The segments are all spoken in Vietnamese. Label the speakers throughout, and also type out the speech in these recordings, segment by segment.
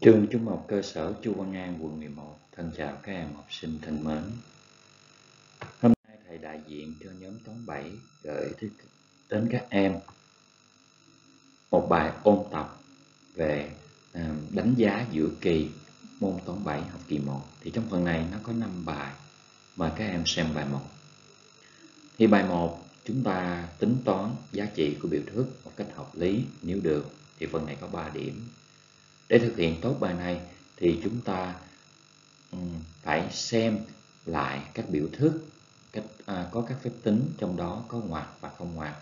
Speaker 1: Trường Trung học cơ sở Chu Văn An, quận 11 thân chào các em học sinh thân mến. Hôm nay thầy đại diện cho nhóm toán 7 gửi đến các em một bài ôn tập về ờ, đánh giá giữa kỳ môn toán 7 học kỳ 1. Thì trong phần này nó có 5 bài. Mời các em xem bài 1. Thì bài 1 chúng ta tính toán giá trị của biểu thức một cách hợp lý nếu được thì phần này có 3 điểm để thực hiện tốt bài này thì chúng ta ừ, phải xem lại các biểu thức cách, à, có các phép tính trong đó có ngoặc và không ngoặc.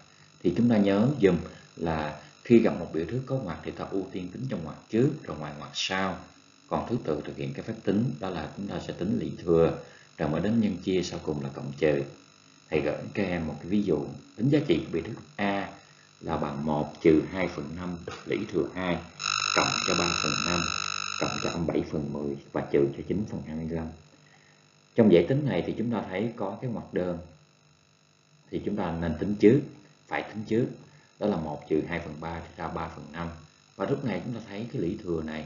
Speaker 1: Thì chúng ta nhớ dùm là khi gặp một biểu thức có ngoặc thì ta ưu tiên tính trong ngoặc trước rồi ngoài ngoặc sau. Còn thứ tự thực hiện các phép tính đó là chúng ta sẽ tính lũy thừa rồi mới đến nhân chia sau cùng là cộng trừ. Thầy gửi các em một cái ví dụ tính giá trị của biểu thức a là bằng 1 trừ 2 phần 5 lũy thừa 2 cộng cho 3 phần 5 cộng cho âm 7 phần 10 và trừ cho 9 phần 25 trong giải tính này thì chúng ta thấy có cái ngoặc đơn. Thì chúng ta nên tính trước, phải tính trước. Đó là 1 trừ 2 phần 3 thì ra 3 phần 5 và lúc này chúng ta thấy cái lũy thừa này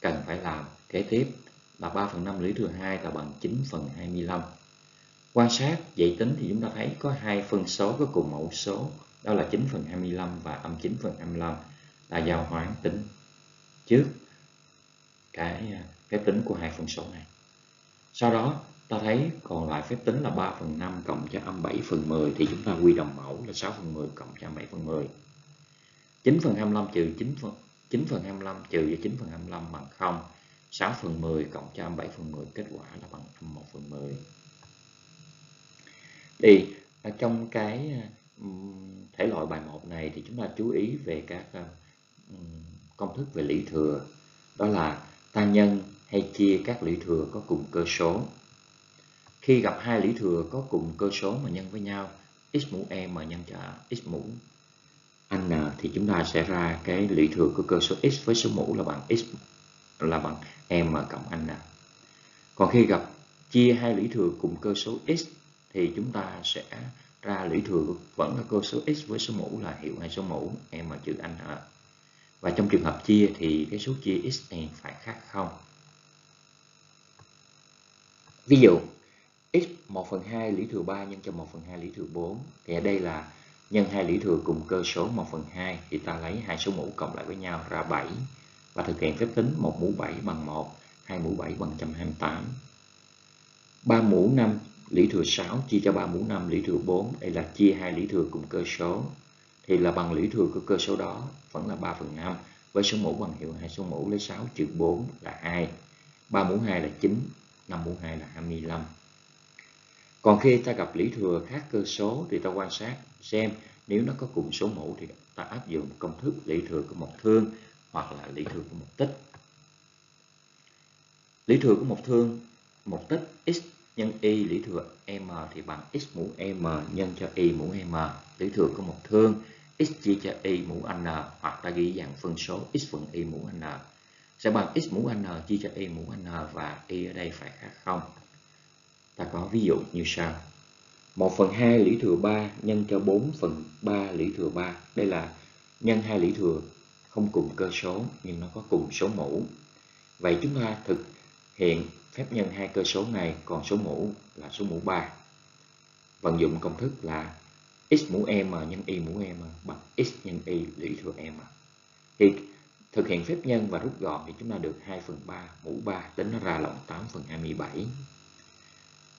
Speaker 1: cần phải làm kế tiếp là 3 phần 5 lũy thừa 2 là bằng 9 phần 25 quan sát dạy tính thì chúng ta thấy có hai phân số, có cùng mẫu số. Đó là 9 phần 25 và âm 9 phần 25 là giao hoán tính trước cái à, phép tính của hai phân số này. Sau đó, ta thấy còn lại phép tính là 3 phần 5 cộng cho âm 7 phần 10 thì chúng ta quy đồng mẫu là 6 phần 10 cộng cho âm 7 phần 10. 9 phần 25 trừ 9 phần 9 phần 25 trừ cho 9 phần 25 bằng 0. 6 phần 10 cộng cho âm 7 phần 10 kết quả là bằng âm 1 phần 10. Thì ở trong cái à, thể loại bài 1 này thì chúng ta chú ý về các công thức về lũy thừa, đó là ta nhân hay chia các lũy thừa có cùng cơ số. Khi gặp hai lũy thừa có cùng cơ số mà nhân với nhau, x mũ e mà nhân cho x mũ. N à, thì chúng ta sẽ ra cái lũy thừa của cơ số x với số mũ là bằng x, là bằng e m cộng n à. còn khi gặp chia hai lũy thừa cùng cơ số x, thì chúng ta sẽ ra lũy thừa vẫn là cơ số x với số mũ là hiệu hai số mũ e m trừ n và trong trường hợp chia thì cái số chia x này phải khác không. Ví dụ, x 1 phần 2 lý thừa 3 nhân cho 1 phần 2 lý thừa 4. Thì ở đây là nhân hai lý thừa cùng cơ số 1 phần 2 thì ta lấy hai số mũ cộng lại với nhau ra 7 và thực hiện phép tính 1 mũ 7 bằng 1, 2 mũ 7 bằng 128. 3 mũ 5 lý thừa 6 chia cho 3 mũ 5 lý thừa 4, đây là chia hai lý thừa cùng cơ số thì là bằng lũy thừa của cơ số đó, vẫn là 3 phần 5 với số mũ bằng hiệu 2 số mũ lấy 6 trừ 4 là 2 3 mũ 2 là 9 5 mũ 2 là 25 còn khi ta gặp lũy thừa khác cơ số thì ta quan sát xem nếu nó có cùng số mũ thì ta áp dụng công thức lũy thừa của một thương hoặc là lũy thừa của một tích. Lũy thừa của một thương, một tích x nhân y lũy thừa m thì bằng x mũ m nhân cho y mũ m. Lũy thừa của một thương x chia cho y mũ n, hoặc ta ghi dạng phân số x phần y mũ n sẽ bằng x mũ n chia cho y mũ n và y ở đây phải khác không. Ta có ví dụ như sau. 1 phần 2 lũy thừa 3 nhân cho 4 phần 3 lũy thừa 3. Đây là nhân hai lũy thừa, không cùng cơ số, nhưng nó có cùng số mũ. Vậy chúng ta thực hiện phép nhân hai cơ số này, còn số mũ là số mũ 3. Vận dụng công thức là x mũ m nhân y mũ m bằng x nhân y lũy thừa m. Thì thực hiện phép nhân và rút gọn thì chúng ta được 2 phần 3 mũ 3 tính nó ra là 8 phần 27.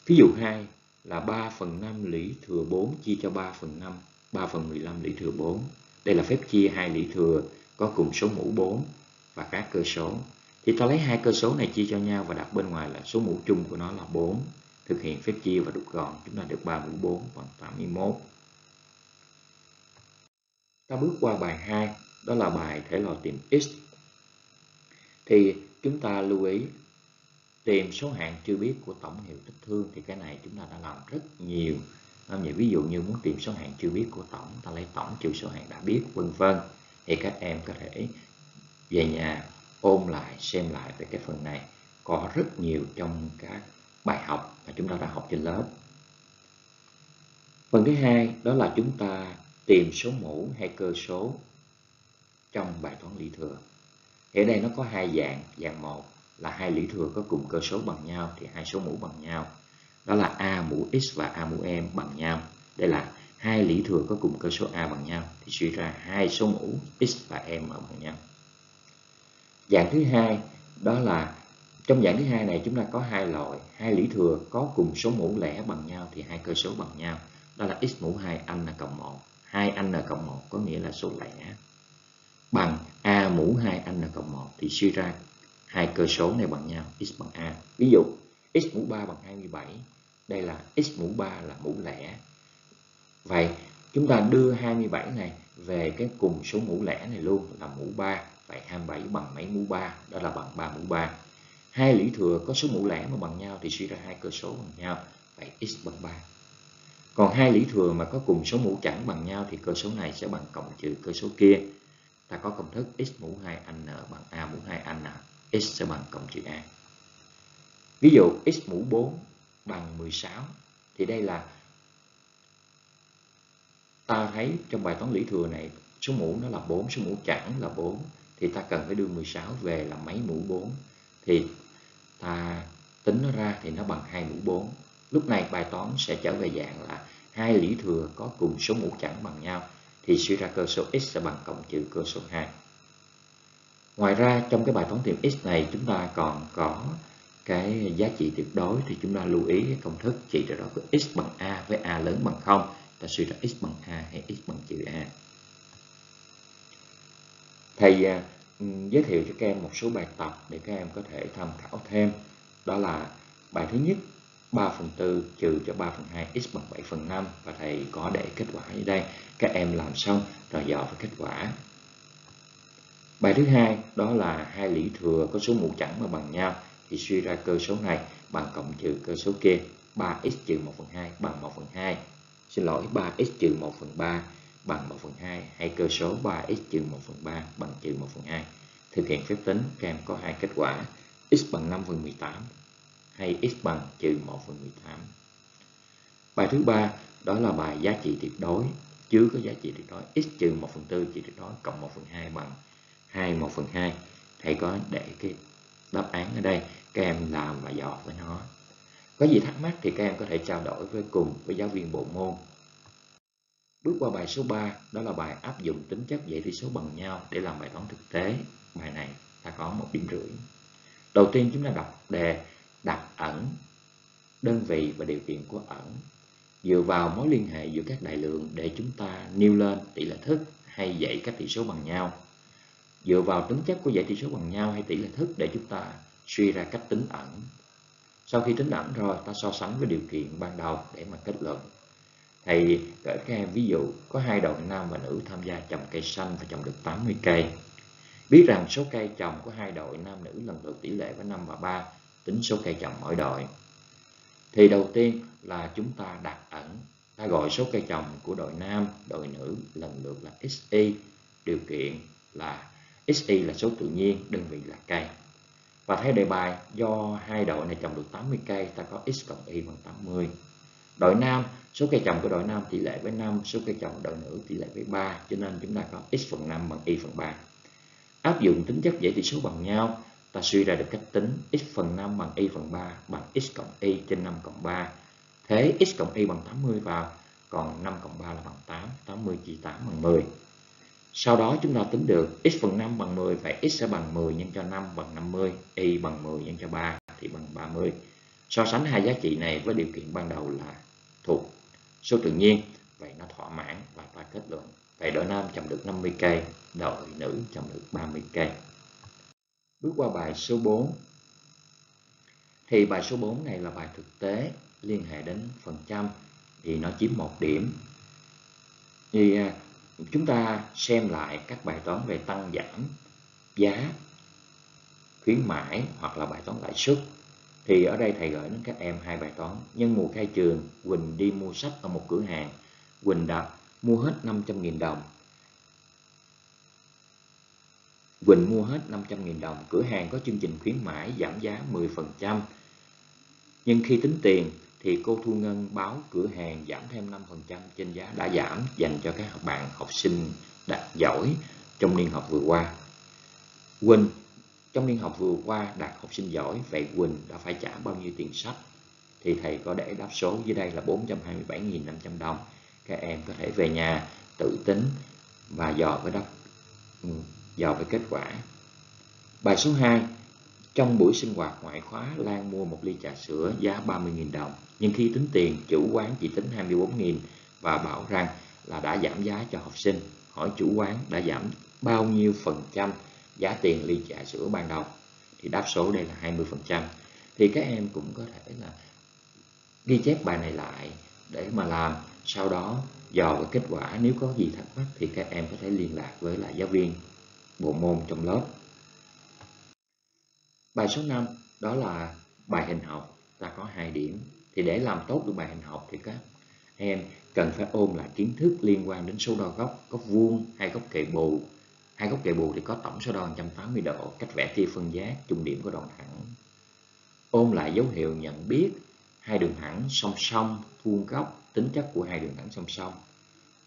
Speaker 1: Ví dụ 2 là 3 phần 5 lũy thừa 4 chia cho 3 phần 5, 3 phần 15 lũy thừa 4. Đây là phép chia hai lũy thừa có cùng số mũ 4 và các cơ số. Thì ta lấy hai cơ số này chia cho nhau và đặt bên ngoài là số mũ chung của nó là 4. Thực hiện phép chia và rút gọn chúng ta được 3 mũ 4 bằng 81. Ta bước qua bài 2, đó là bài thể loại tìm x. Thì chúng ta lưu ý tìm số hạng chưa biết của tổng hiệu tích thương thì cái này chúng ta đã làm rất nhiều. Như ví dụ như muốn tìm số hạng chưa biết của tổng, ta lấy tổng trừ số hạng đã biết vân vân. Thì các em có thể về nhà ôm lại, xem lại về cái phần này. Có rất nhiều trong các bài học mà chúng ta đã học trên lớp. Phần thứ hai đó là chúng ta tìm số mũ hay cơ số trong bài toán lý thừa. thì ở đây nó có hai dạng dạng một là hai lũy thừa có cùng cơ số bằng nhau, thì hai số mũ bằng nhau. Đó là a mũ x và a mũ m bằng nhau. Đây là hai lũy thừa có cùng cơ số a bằng nhau, thì suy ra hai số mũ x và m bằng nhau. Dạng thứ hai, đó là trong dạng thứ hai này chúng ta có hai loại, hai lũy thừa có cùng số mũ lẻ bằng nhau, thì hai cơ số bằng nhau. Đó là x mũ 2 là cộng 1 2 n cộng 1 có nghĩa là số lẻ. Bằng a mũ 2 n cộng 1 thì suy ra hai cơ số này bằng nhau, x bằng a. Ví dụ, x mũ 3 bằng 27 đây là x mũ 3 là mũ lẻ. Vậy, chúng ta đưa 27 này về cái cùng số mũ lẻ này luôn là mũ 3 vậy 27 bằng mấy mũ 3 đó là bằng 3 mũ 3 hai lũy thừa có số mũ lẻ mà bằng nhau thì suy ra hai cơ số bằng nhau. Vậy x bằng 3 còn hai lũy thừa mà có cùng số mũ chẵn bằng nhau thì cơ số này sẽ bằng cộng trừ cơ số kia. Ta có công thức x mũ 2n bằng a mũ 2n x sẽ bằng cộng trừ a. Ví dụ x mũ 4 bằng 16 thì đây là ta thấy trong bài toán lũy thừa này, số mũ nó là 4 số mũ chẵn là 4 thì ta cần phải đưa 16 về là mấy mũ 4 thì ta tính nó ra thì nó bằng 2 mũ 4 lúc này bài toán sẽ trở về dạng là hai lý thừa có cùng số mũ chẳng bằng nhau thì suy ra cơ số x sẽ bằng cộng trừ cơ số 2 ngoài ra, trong cái bài toán tìm x này, chúng ta còn có cái giá trị tuyệt đối thì chúng ta lưu ý cái công thức chỉ ra đó của x bằng a với a lớn bằng 0 ta suy ra x bằng a hay x bằng trừ a. Thầy à, giới thiệu cho các em một số bài tập để các em có thể tham khảo thêm. Đó là bài thứ nhất 3 phần 4 trừ cho 3 phần 2 x bằng 7 phần 5 và thầy có để kết quả ở đây. Các em làm xong, rồi dò vào kết quả. Bài thứ hai, đó là hai lũy thừa có số mũ chẵn mà bằng nhau. Thì suy ra cơ số này bằng cộng trừ cơ số kia. 3x trừ 1 phần 2 bằng 1 phần 2 xin lỗi 3x trừ 1 phần 3 bằng 1 phần 2 hay cơ số 3x trừ 1 phần 3 bằng trừ 1 phần 2 thực hiện phép tính, các em có hai kết quả. x bằng 5 phần 18 hay x bằng trừ 1 phần 18 bài thứ ba, đó là bài giá trị tuyệt đối. Chứa có giá trị tuyệt đối x trừ 1 phần 4 trị tuyệt đối, cộng 1 phần 2 bằng 2 1 phần 2 thầy có để cái đáp án ở đây, các em làm và dò với nó. Có gì thắc mắc thì các em có thể trao đổi với cùng với giáo viên bộ môn. Bước qua bài số 3 đó là bài áp dụng tính chất dãy tỷ số bằng nhau để làm bài toán thực tế. Bài này ta có một điểm rưỡi. Đầu tiên chúng ta đọc đề đặt ẩn, đơn vị và điều kiện của ẩn. Dựa vào mối liên hệ giữa các đại lượng để chúng ta nêu lên tỷ lệ thức hay dạy các tỷ số bằng nhau. Dựa vào tính chất của dạy tỷ số bằng nhau hay tỷ lệ thức để chúng ta suy ra cách tính ẩn. Sau khi tính ẩn rồi, ta so sánh với điều kiện ban đầu để mà kết luận. Thầy gửi các em ví dụ, có hai đội nam và nữ tham gia trồng cây xanh và trồng được 80 cây. Biết rằng số cây trồng của hai đội nam nữ lần lượt tỷ lệ với 5 và 3 tính số cây trồng mỗi đội. Thì đầu tiên là chúng ta đặt ẩn, ta gọi số cây trồng của đội nam, đội nữ lần lượt là xy điều kiện là xy là số tự nhiên, đơn vị là cây. Và theo đề bài, do hai đội này trồng được 80 cây, ta có x cộng y bằng 80 đội nam, số cây trồng của đội nam tỷ lệ với 5 số cây trồng đội nữ tỷ lệ với 3 cho nên chúng ta có x phần 5 bằng y phần 3 áp dụng tính chất dãy tỷ số bằng nhau ta suy ra được cách tính x phần 5 bằng y phần 3 bằng x cộng y trên 5 cộng 3 thế x cộng y bằng 80 vào, còn 5 cộng 3 là bằng 8 80 chia 8 bằng 10 sau đó chúng ta tính được x phần 5 bằng 10 vậy x sẽ bằng 10 nhân cho 5 bằng 50 y bằng 10 nhân cho 3 thì bằng 30 so sánh hai giá trị này với điều kiện ban đầu là thuộc số tự nhiên, vậy nó thỏa mãn và ta kết luận. Vậy đội nam chậm được 50 cây, đội nữ chậm được 30 cây bước qua bài số 4 thì bài số 4 này là bài thực tế liên hệ đến phần trăm, thì nó chiếm một điểm. Thì à, chúng ta xem lại các bài toán về tăng giảm giá khuyến mãi hoặc là bài toán lãi suất. Thì ở đây thầy gửi đến các em hai bài toán. Nhân mùa khai trường, Quỳnh đi mua sách ở một cửa hàng. Quỳnh đặt, mua hết 500.000 đồng Quỳnh mua hết 500.000 đồng cửa hàng có chương trình khuyến mãi giảm giá 10% nhưng khi tính tiền thì cô Thu Ngân báo cửa hàng giảm thêm 5% trên giá đã giảm dành cho các bạn học sinh đạt giỏi trong niên học vừa qua. Quỳnh trong niên học vừa qua đạt học sinh giỏi, vậy Quỳnh đã phải trả bao nhiêu tiền sách? Thì thầy có để đáp số dưới đây là 427.500 đồng. Các em có thể về nhà tự tính và dò với đáp ừ, ừ, dò với kết quả. Bài số 2. Trong buổi sinh hoạt ngoại khóa, Lan mua một ly trà sữa giá 30.000 đồng. Nhưng khi tính tiền, chủ quán chỉ tính 24.000 và bảo rằng là đã giảm giá cho học sinh. Hỏi chủ quán đã giảm bao nhiêu phần trăm giá tiền ly trà sữa ban đầu thì đáp số đây là 20% thì các em cũng có thể là ghi chép bài này lại để mà làm sau đó dò vào kết quả nếu có gì thắc mắc thì các em có thể liên lạc với lại giáo viên bộ môn trong lớp. Bài số 5 đó là bài hình học. Ta có hai điểm. Thì để làm tốt được bài hình học thì các em cần phải ôn lại kiến thức liên quan đến số đo góc góc vuông hay góc kề bù. Hai góc kề bù thì có tổng số đo 180 độ, cách vẽ tia phân giác trung điểm của đoạn thẳng. Ôn lại dấu hiệu nhận biết, hai đường thẳng song song, vuông góc, tính chất của hai đường thẳng song song.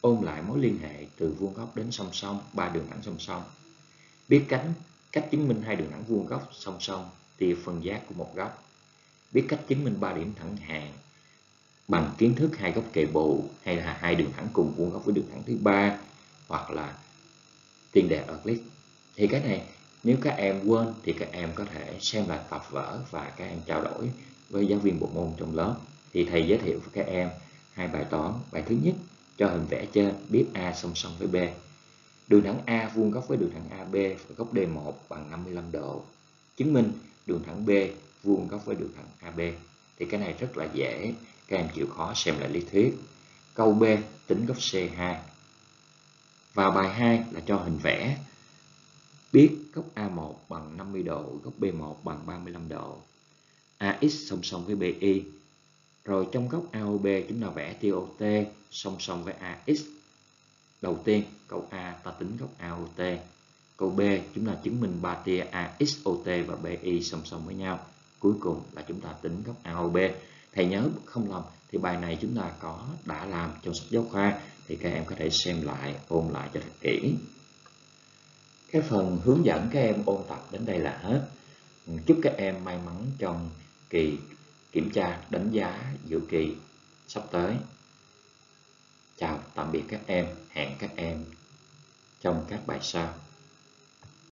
Speaker 1: Ôn lại mối liên hệ từ vuông góc đến song song, ba đường thẳng song song biết cánh cách chứng minh hai đường thẳng vuông góc song song, tia phân giác của một góc. Biết cách chứng minh ba điểm thẳng hàng bằng kiến thức hai góc kề bù hay là hai đường thẳng cùng vuông góc với đường thẳng thứ ba, hoặc là tiền đề Euclid thì cái này, nếu các em quên thì các em có thể xem lại tập vở và các em trao đổi với giáo viên bộ môn trong lớp. Thì thầy giới thiệu với các em hai bài toán, bài thứ nhất cho hình vẽ trên, biết A song song với B đường thẳng A vuông góc với đường thẳng AB và góc D1 bằng 55 độ chứng minh đường thẳng B vuông góc với đường thẳng AB thì cái này rất là dễ các em chịu khó xem lại lý thuyết câu B tính góc C2 và bài 2 là cho hình vẽ. Biết góc A1 bằng 50 độ, góc B1 bằng 35 độ. AX song song với BY. Rồi trong góc AOB chúng ta vẽ TOT song song với AX. Đầu tiên, câu A ta tính góc AOT. Câu B chúng ta chứng minh ba tia AXOT và BI song song với nhau. Cuối cùng là chúng ta tính góc AOB. Thầy nhớ không lầm thì bài này chúng ta có đã làm trong sách giáo khoa thì các em có thể xem lại, ôn lại cho thật kỹ. Cái phần hướng dẫn các em ôn tập đến đây là hết. Chúc các em may mắn trong kỳ kiểm tra đánh giá dự kỳ sắp tới. Chào tạm biệt các em, hẹn các em trong các bài sau.